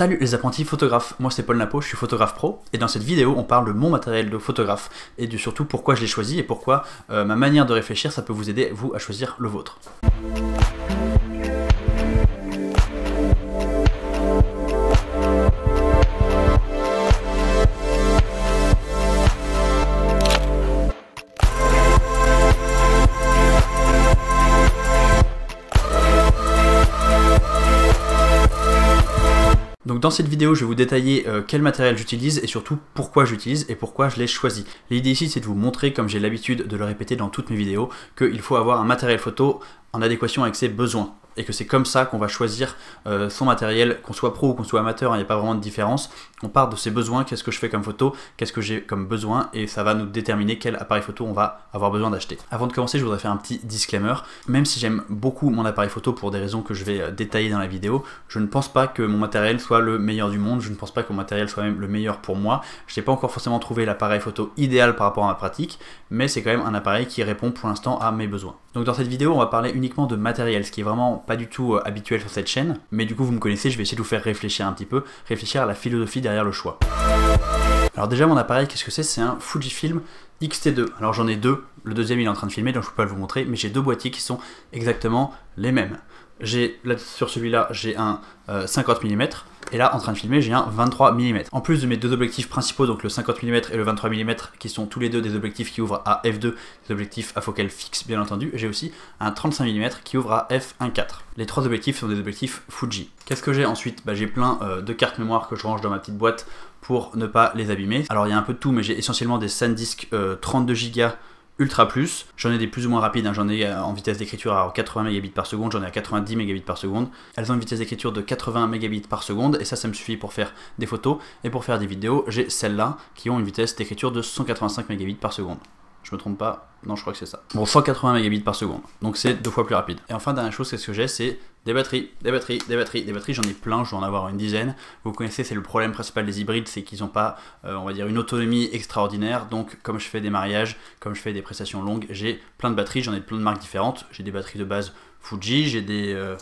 Salut les apprentis photographes, moi c'est Paul Napo, je suis photographe pro et dans cette vidéo on parle de mon matériel de photographe et du surtout pourquoi je l'ai choisi et pourquoi euh, ma manière de réfléchir ça peut vous aider vous à choisir le vôtre. Donc dans cette vidéo, je vais vous détailler euh, quel matériel j'utilise et surtout pourquoi j'utilise et pourquoi je l'ai choisi. L'idée ici, c'est de vous montrer, comme j'ai l'habitude de le répéter dans toutes mes vidéos, qu'il faut avoir un matériel photo en adéquation avec ses besoins et que c'est comme ça qu'on va choisir euh, son matériel, qu'on soit pro ou qu'on soit amateur, il n'y a pas vraiment de différence. On part de ses besoins, qu'est-ce que je fais comme photo, qu'est-ce que j'ai comme besoin, et ça va nous déterminer quel appareil photo on va avoir besoin d'acheter. Avant de commencer, je voudrais faire un petit disclaimer. Même si j'aime beaucoup mon appareil photo pour des raisons que je vais euh, détailler dans la vidéo, je ne pense pas que mon matériel soit le meilleur du monde, je ne pense pas que mon matériel soit même le meilleur pour moi. Je n'ai pas encore forcément trouvé l'appareil photo idéal par rapport à ma pratique, mais c'est quand même un appareil qui répond pour l'instant à mes besoins. Donc dans cette vidéo, on va parler uniquement de matériel, ce qui est vraiment pas du tout euh, habituel sur cette chaîne, mais du coup vous me connaissez, je vais essayer de vous faire réfléchir un petit peu, réfléchir à la philosophie derrière le choix. Alors déjà mon appareil, qu'est-ce que c'est? C'est un Fujifilm X-T2. Alors j'en ai deux, le deuxième il est en train de filmer donc je peux pas le vous montrer, mais j'ai deux boîtiers qui sont exactement les mêmes. J'ai sur celui-là j'ai un 50 euh, mm et là en train de filmer j'ai un 23 mm. En plus de mes deux objectifs principaux donc le 50 mm et le 23 mm qui sont tous les deux des objectifs qui ouvrent à f2, des objectifs à focale fixe bien entendu, j'ai aussi un 35 mm qui ouvre à f1.4. Les trois objectifs sont des objectifs Fuji. Qu'est-ce que j'ai ensuite? Bah, J'ai plein euh, de cartes mémoire que je range dans ma petite boîte pour ne pas les abîmer. Alors il y a un peu de tout mais j'ai essentiellement des SanDisk 32 Go Ultra Plus. J'en ai des plus ou moins rapides, hein. j'en ai euh, en vitesse d'écriture à 80 mégabits par seconde, j'en ai à 90 mégabits par seconde. Elles ont une vitesse d'écriture de 80 mégabits par seconde et ça, ça me suffit pour faire des photos. Et pour faire des vidéos, j'ai celles-là qui ont une vitesse d'écriture de 185 mégabits par seconde. Je me trompe pas? Non, je crois que c'est ça. Bon, 180 mégabits par seconde. Donc c'est deux fois plus rapide. Et enfin, dernière chose, qu'est-ce que j'ai? C'est des batteries, des batteries, des batteries, des batteries. J'en ai plein, je vais en avoir une dizaine. Vous connaissez, c'est le problème principal des hybrides, c'est qu'ils n'ont pas, euh, on va dire, une autonomie extraordinaire. Donc, comme je fais des mariages, comme je fais des prestations longues, j'ai plein de batteries. J'en ai plein de marques différentes. J'ai des batteries de base Fuji, j'ai des, euh,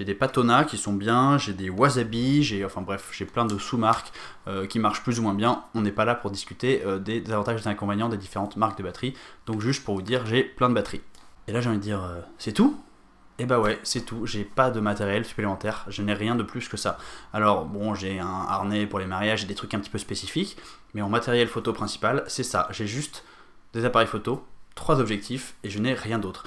des Patona qui sont bien, j'ai des Wasabi, j'ai enfin bref, j'ai plein de sous-marques euh, qui marchent plus ou moins bien. On n'est pas là pour discuter euh, des avantages et des inconvénients des différentes marques de batteries. Donc juste pour vous dire, j'ai plein de batteries. Et là j'ai envie de dire, c'est tout? Et bah ouais, c'est tout, j'ai pas de matériel supplémentaire, je n'ai rien de plus que ça. Alors bon, j'ai un harnais pour les mariages, j'ai des trucs un petit peu spécifiques, mais en matériel photo principal, c'est ça, j'ai juste des appareils photo, trois objectifs et je n'ai rien d'autre.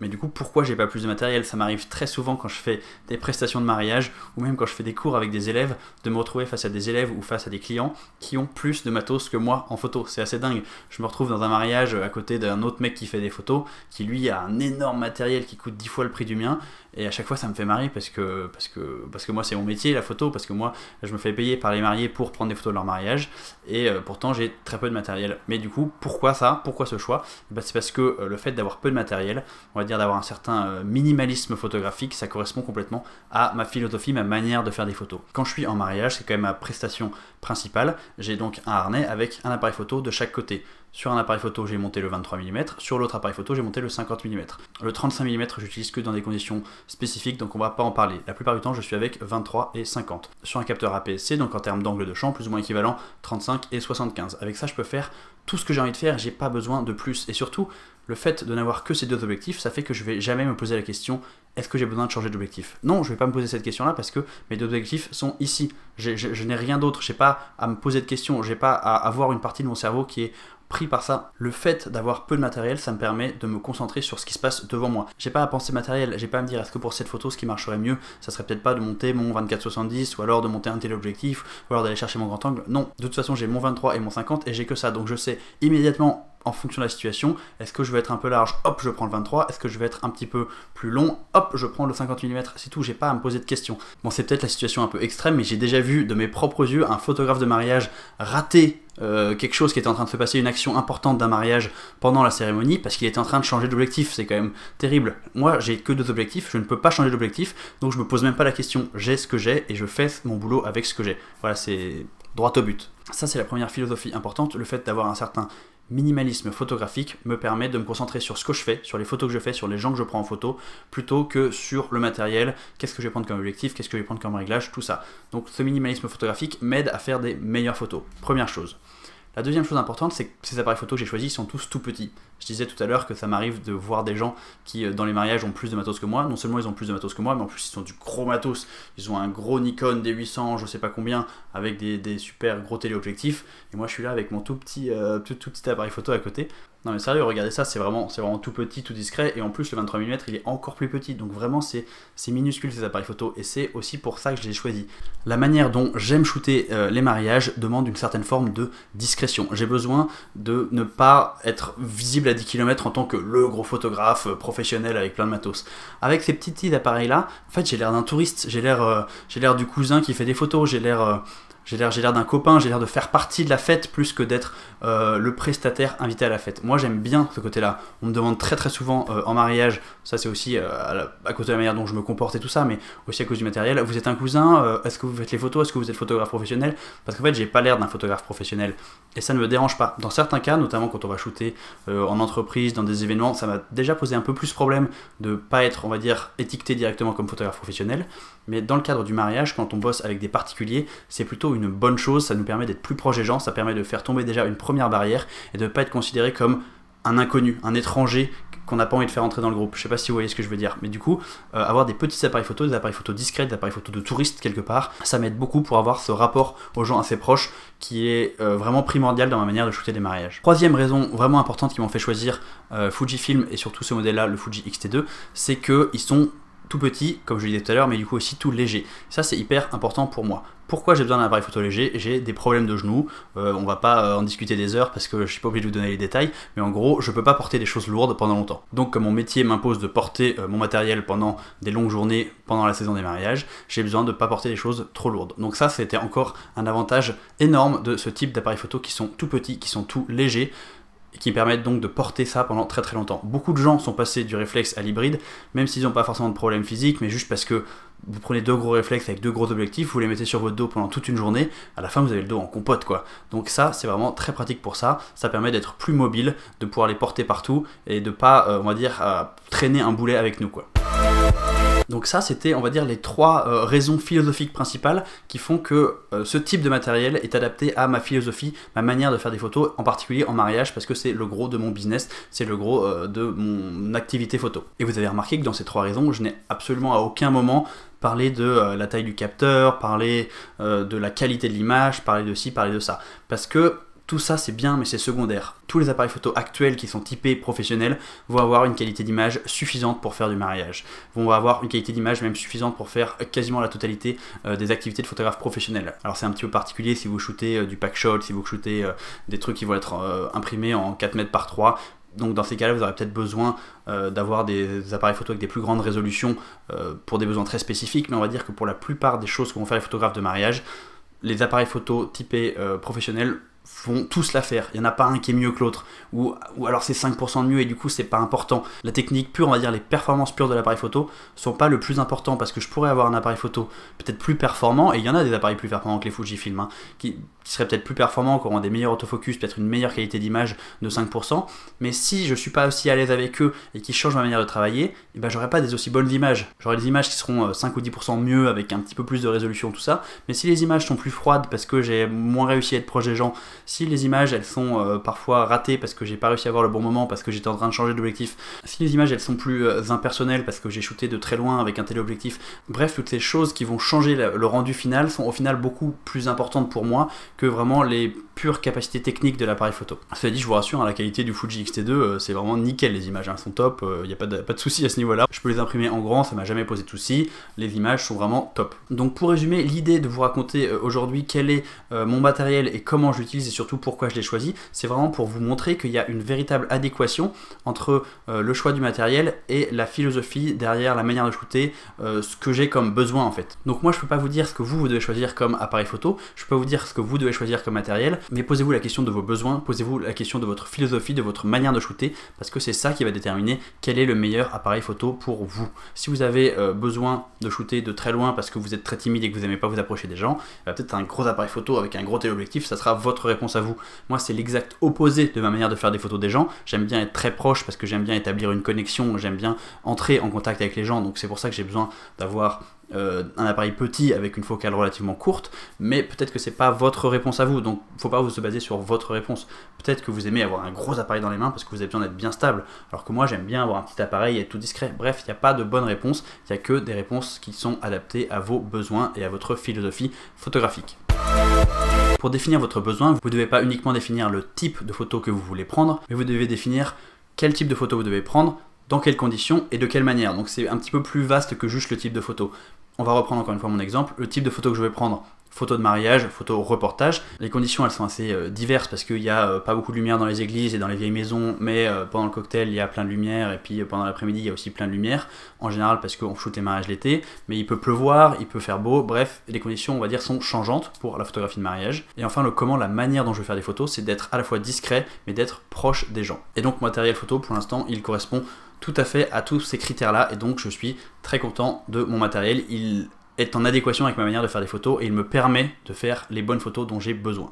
Mais du coup, pourquoi j'ai pas plus de matériel? Ça m'arrive très souvent quand je fais des prestations de mariage ou même quand je fais des cours avec des élèves de me retrouver face à des élèves ou face à des clients qui ont plus de matos que moi en photo. C'est assez dingue. Je me retrouve dans un mariage à côté d'un autre mec qui fait des photos qui lui a un énorme matériel qui coûte 10 fois le prix du mien et à chaque fois ça me fait marrer parce que parce que parce que moi c'est mon métier la photo parce que moi je me fais payer par les mariés pour prendre des photos de leur mariage et euh, pourtant j'ai très peu de matériel. Mais du coup, pourquoi ça? Pourquoi ce choix? Bah, C'est parce que euh, le fait d'avoir peu de matériel, on va dire d'avoir un certain euh, minimalisme photographique, ça correspond complètement à ma philosophie, ma manière de faire des photos. Quand je suis en mariage, c'est quand même ma prestation principale. J'ai donc un harnais avec un appareil photo de chaque côté. Sur un appareil photo, j'ai monté le 23 mm, sur l'autre appareil photo, j'ai monté le 50 mm. Le 35 mm, j'utilise que dans des conditions spécifiques, donc on va pas en parler. La plupart du temps, je suis avec 23 et 50. Sur un capteur APS-C, donc en termes d'angle de champ, plus ou moins équivalent, 35 et 75. Avec ça, je peux faire tout ce que j'ai envie de faire, j'ai pas besoin de plus. Et surtout, le fait de n'avoir que ces deux objectifs, ça fait que je vais jamais me poser la question est-ce que j'ai besoin de changer d'objectif? Non, je vais pas me poser cette question-là parce que mes deux objectifs sont ici. Je, je n'ai rien d'autre, j'ai pas à me poser de questions, j'ai pas à avoir une partie de mon cerveau qui est pris par ça. Le fait d'avoir peu de matériel, ça me permet de me concentrer sur ce qui se passe devant moi. J'ai pas à penser matériel, j'ai pas à me dire est-ce que pour cette photo ce qui marcherait mieux, ça serait peut-être pas de monter mon 24-70 ou alors de monter un téléobjectif ou alors d'aller chercher mon grand angle. Non, de toute façon j'ai mon 23 et mon 50 et j'ai que ça, donc je sais immédiatement en fonction de la situation. Est-ce que je vais être un peu large? Hop, je prends le 23. Est-ce que je vais être un petit peu plus long? Hop, je prends le 50 mm. C'est tout, j'ai pas à me poser de questions. Bon, c'est peut-être la situation un peu extrême, mais j'ai déjà vu de mes propres yeux un photographe de mariage rater euh, quelque chose qui était en train de se passer, une action importante d'un mariage pendant la cérémonie, parce qu'il était en train de changer d'objectif. C'est quand même terrible. Moi, j'ai que deux objectifs, je ne peux pas changer d'objectif, donc je me pose même pas la question. J'ai ce que j'ai et je fais mon boulot avec ce que j'ai. Voilà, c'est droit au but. Ça, c'est la première philosophie importante, le fait d'avoir un certain minimalisme photographique me permet de me concentrer sur ce que je fais, sur les photos que je fais, sur les gens que je prends en photo, plutôt que sur le matériel, qu'est-ce que je vais prendre comme objectif, qu'est-ce que je vais prendre comme réglage, tout ça. Donc ce minimalisme photographique m'aide à faire des meilleures photos. Première chose. La deuxième chose importante, c'est que ces appareils photo que j'ai choisis sont tous tout petits. Je disais tout à l'heure que ça m'arrive de voir des gens qui, euh, dans les mariages, ont plus de matos que moi. Non seulement ils ont plus de matos que moi, mais en plus ils ont du gros matos. Ils ont un gros Nikon D800, je sais pas combien, avec des, super gros téléobjectifs. Et moi je suis là avec mon tout petit, euh, tout petit appareil photo à côté. Non mais sérieux, regardez ça, c'est vraiment, vraiment tout petit, tout discret, et en plus le 23 mm il est encore plus petit, donc vraiment c'est, minuscule ces appareils photo, et c'est aussi pour ça que je les ai choisis. La manière dont j'aime shooter euh, les mariages demande une certaine forme de discrétion. J'ai besoin de ne pas être visible à 10 km en tant que le gros photographe euh, professionnel avec plein de matos. Avec ces petits appareils là, en fait j'ai l'air d'un touriste, j'ai l'air, euh, j'ai l'air du cousin qui fait des photos, j'ai l'air j'ai l'air, j'ai l'air d'un copain, j'ai l'air de faire partie de la fête plus que d'être euh, le prestataire invité à la fête. Moi j'aime bien ce côté-là. On me demande très très souvent euh, en mariage, ça c'est aussi euh, à, cause de la manière dont je me comporte et tout ça, mais aussi à cause du matériel. Vous êtes un cousin, est-ce que vous faites les photos, est-ce que vous êtes photographe professionnel? Parce qu'en fait j'ai pas l'air d'un photographe professionnel et ça ne me dérange pas. Dans certains cas, notamment quand on va shooter en entreprise, dans des événements, ça m'a déjà posé un peu plus problème de pas être, on va dire, étiqueté directement comme photographe professionnel. Mais dans le cadre du mariage, quand on bosse avec des particuliers, c'est une bonne chose, ça nous permet d'être plus proche des gens, ça permet de faire tomber déjà une première barrière et de ne pas être considéré comme un inconnu, un étranger qu'on n'a pas envie de faire entrer dans le groupe. Je sais pas si vous voyez ce que je veux dire, mais du coup, euh, avoir des petits appareils photo, des appareils photo discrets, des appareils photo de touristes quelque part, ça m'aide beaucoup pour avoir ce rapport aux gens assez proches qui est euh, vraiment primordial dans ma manière de shooter des mariages. Troisième raison vraiment importante qui m'ont fait choisir euh, Fujifilm et surtout ce modèle-là, le Fuji X-T2, c'est qu'ils sont tout petit, comme je le disais tout à l'heure, mais du coup aussi tout léger. Ça, c'est hyper important pour moi. Pourquoi j'ai besoin d'un appareil photo léger? J'ai des problèmes de genoux. Euh, on va pas euh, en discuter des heures parce que je suis pas obligé de vous donner les détails, mais en gros, je peux pas porter des choses lourdes pendant longtemps. Donc, comme mon métier m'impose de porter euh, mon matériel pendant des longues journées pendant la saison des mariages, j'ai besoin de pas porter des choses trop lourdes. Donc ça, c'était encore un avantage énorme de ce type d'appareil photo qui sont tout petits, qui sont tout légers qui permettent donc de porter ça pendant très très longtemps. Beaucoup de gens sont passés du réflexe à l'hybride, même s'ils n'ont pas forcément de problème physique, mais juste parce que vous prenez deux gros réflexes avec deux gros objectifs, vous les mettez sur votre dos pendant toute une journée, à la fin vous avez le dos en compote quoi. Donc ça c'est vraiment très pratique pour ça, ça permet d'être plus mobile, de pouvoir les porter partout et de pas, euh, on va dire, traîner un boulet avec nous quoi. Donc ça, c'était, on va dire, les trois euh, raisons philosophiques principales qui font que euh, ce type de matériel est adapté à ma philosophie, ma manière de faire des photos, en particulier en mariage, parce que c'est le gros de mon business, c'est le gros euh, de mon activité photo. Et vous avez remarqué que dans ces trois raisons, je n'ai absolument à aucun moment parlé de la taille du capteur, parlé de la qualité de l'image, parlé de ci, parlé de ça. Parce que tout ça c'est bien mais c'est secondaire. Tous les appareils photo actuels qui sont typés professionnels vont avoir une qualité d'image suffisante pour faire du mariage. Vont avoir une qualité d'image même suffisante pour faire quasiment la totalité euh, des activités de photographe professionnel. Alors c'est un petit peu particulier si vous shootez euh, du pack shot, si vous shootez euh, des trucs qui vont être imprimés en 4 mètres par 3, donc dans ces cas-là, vous aurez peut-être besoin d'avoir des appareils photo avec des plus grandes résolutions pour des besoins très spécifiques, mais on va dire que pour la plupart des choses que vont faire les photographes de mariage, les appareils photo typés professionnels vont tous la faire. Il n'y en a pas un qui est mieux que l'autre. Ou, ou alors c'est 5% de mieux et du coup c'est pas important. La technique pure, on va dire les performances pures de l'appareil photo, sont pas le plus important parce que je pourrais avoir un appareil photo peut-être plus performant, et il y en a des appareils plus performants que les Fujifilm, hein, qui, qui seraient peut-être plus performants, qui auront des meilleurs autofocus, peut-être une meilleure qualité d'image de 5%. Mais si je suis pas aussi à l'aise avec eux et qui changent ma manière de travailler, eh ben j'aurai pas des aussi bonnes images. J'aurai des images qui seront 5 euh, ou 10% mieux avec un petit peu plus de résolution, tout ça. Mais si les images sont plus froides parce que j'ai moins réussi à être proche des gens, si les images elles sont euh, parfois ratées parce que j'ai pas réussi à avoir le bon moment, parce que j'étais en train de changer d'objectif, si les images elles sont plus euh, impersonnelles parce que j'ai shooté de très loin avec un téléobjectif, bref, toutes ces choses qui vont changer le rendu final sont au final beaucoup plus importantes pour moi que vraiment les pures capacités techniques de l'appareil photo. Cela dit, je vous rassure, hein, la qualité du Fuji X-T2, euh, c'est vraiment nickel, les images elles sont top, il n'y a pas de, pas souci à ce niveau-là. Je peux les imprimer en grand, ça m'a jamais posé de souci, les images sont vraiment top. Donc pour résumer, l'idée de vous raconter aujourd'hui quel est mon matériel et comment je l'utilise et surtout pourquoi je l'ai choisi, c'est vraiment pour vous montrer qu'il y a une véritable adéquation entre euh, le choix du matériel et la philosophie derrière la manière de shooter, euh, ce que j'ai comme besoin en fait. Donc moi je peux pas vous dire ce que vous, vous devez choisir comme appareil photo, je peux vous dire ce que vous devez choisir comme matériel, mais posez-vous la question de vos besoins, posez-vous la question de votre philosophie, de votre manière de shooter, parce que c'est ça qui va déterminer quel est le meilleur appareil photo pour vous. Si vous avez euh, besoin de shooter de très loin parce que vous êtes très timide et que vous n'aimez pas vous approcher des gens, bah, peut-être un gros appareil photo avec un gros téléobjectif, ça sera votre réponse à vous. Moi, c'est l'exact opposé de ma manière de faire des photos des gens. J'aime bien être très proche parce que j'aime bien établir une connexion, j'aime bien entrer en contact avec les gens, donc c'est pour ça que j'ai besoin d'avoir euh, un appareil petit avec une focale relativement courte, mais peut-être que c'est pas votre réponse à vous, donc faut pas vous se baser sur votre réponse. Peut-être que vous aimez avoir un gros appareil dans les mains parce que vous avez besoin d'être bien stable, alors que moi j'aime bien avoir un petit appareil et tout discret. Bref, il n'y a pas de bonne réponse, il n'y a que des réponses qui sont adaptées à vos besoins et à votre philosophie photographique. Pour définir votre besoin, vous ne devez pas uniquement définir le type de photo que vous voulez prendre, mais vous devez définir quel type de photo vous devez prendre, dans quelles conditions et de quelle manière. Donc c'est un petit peu plus vaste que juste le type de photo. On va reprendre encore une fois mon exemple. Le type de photo que je vais prendre, photo de mariage, photo reportage. Les conditions elles sont assez euh, diverses parce qu'il n'y a euh, pas beaucoup de lumière dans les églises et dans les vieilles maisons, mais euh, pendant le cocktail il y a plein de lumière et puis pendant l'après-midi il y a aussi plein de lumière. En général parce qu'on shoot les mariages l'été, mais il peut pleuvoir, il peut faire beau, bref, les conditions on va dire sont changeantes pour la photographie de mariage. Et enfin le comment, la manière dont je vais faire des photos, c'est d'être à la fois discret mais d'être proche des gens. Et donc matériel photo pour l'instant il correspond tout à fait à tous ces critères-là et donc je suis très content de mon matériel. Il est en adéquation avec ma manière de faire des photos et il me permet de faire les bonnes photos dont j'ai besoin.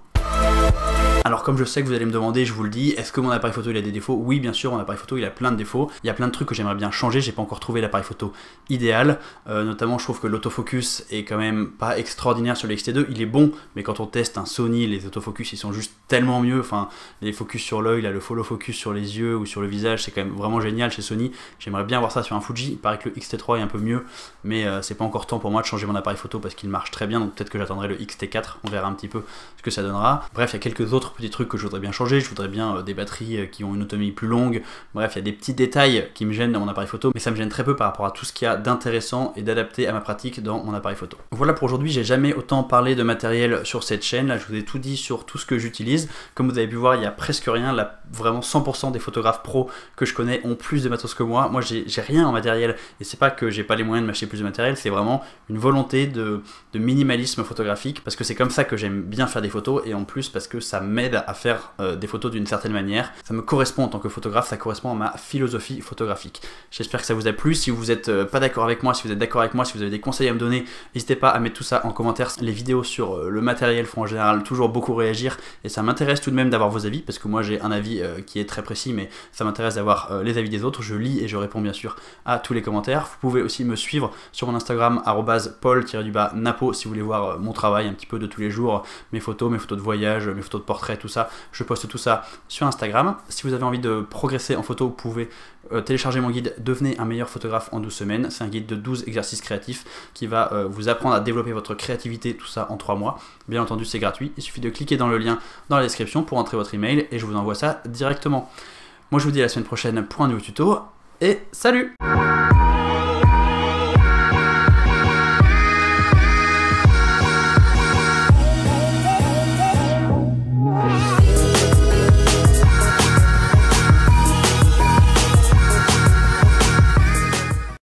Alors comme je sais que vous allez me demander, je vous le dis, est-ce que mon appareil photo il a des défauts? Oui bien sûr, mon appareil photo il a plein de défauts. Il y a plein de trucs que j'aimerais bien changer, j'ai pas encore trouvé l'appareil photo idéal. Euh, notamment je trouve que l'autofocus est quand même pas extraordinaire sur le XT2, il est bon, mais quand on teste un Sony, les autofocus ils sont juste tellement mieux. Enfin, les focus sur l'œil, le follow focus sur les yeux ou sur le visage, c'est quand même vraiment génial chez Sony. J'aimerais bien voir ça sur un Fuji, il paraît que le XT3 est un peu mieux, mais euh, c'est pas encore temps pour moi de changer mon appareil photo parce qu'il marche très bien, donc peut-être que j'attendrai le XT4, on verra un petit peu ce que ça donnera. Bref, il y a quelques autres petits trucs que je voudrais bien changer. Je voudrais bien euh, des batteries euh, qui ont une autonomie plus longue. Bref, il y a des petits détails qui me gênent dans mon appareil photo, mais ça me gêne très peu par rapport à tout ce qu'il y a d'intéressant et d'adapté à ma pratique dans mon appareil photo. Voilà pour aujourd'hui, j'ai jamais autant parlé de matériel sur cette chaîne. Là, je vous ai tout dit sur tout ce que j'utilise. Comme vous avez pu voir, il y a presque rien. Là, vraiment 100% des photographes pro que je connais ont plus de matos que moi. Moi, j'ai rien en matériel et c'est pas que j'ai pas les moyens de m'acheter plus de matériel, c'est vraiment une volonté de, minimalisme photographique parce que c'est comme ça que j'aime bien faire des photos et en plus parce que ça m'aide à faire euh, des photos d'une certaine manière. Ça me correspond en tant que photographe, ça correspond à ma philosophie photographique. J'espère que ça vous a plu. Si vous n'êtes euh, pas d'accord avec moi, si vous êtes d'accord avec moi, si vous avez des conseils à me donner, n'hésitez pas à mettre tout ça en commentaire. Les vidéos sur euh, le matériel font en général toujours beaucoup réagir et ça m'intéresse tout de même d'avoir vos avis parce que moi j'ai un avis qui est très précis mais ça m'intéresse d'avoir les avis des autres. Je lis et je réponds bien sûr à tous les commentaires. Vous pouvez aussi me suivre sur mon Instagram paul-napo si vous voulez voir mon travail un petit peu de tous les jours, mes photos, mes photos de voyage, mes photos de portrait, tout ça. Je poste tout ça sur Instagram. Si vous avez envie de progresser en photo, vous pouvez euh, télécharger mon guide Devenez un meilleur photographe en 12 semaines. C'est un guide de 12 exercices créatifs qui va euh, vous apprendre à développer votre créativité, tout ça en 3 mois. Bien entendu, c'est gratuit. Il suffit de cliquer dans le lien dans la description pour entrer votre email et je vous envoie ça directement. Moi, je vous dis à la semaine prochaine pour un nouveau tuto et salut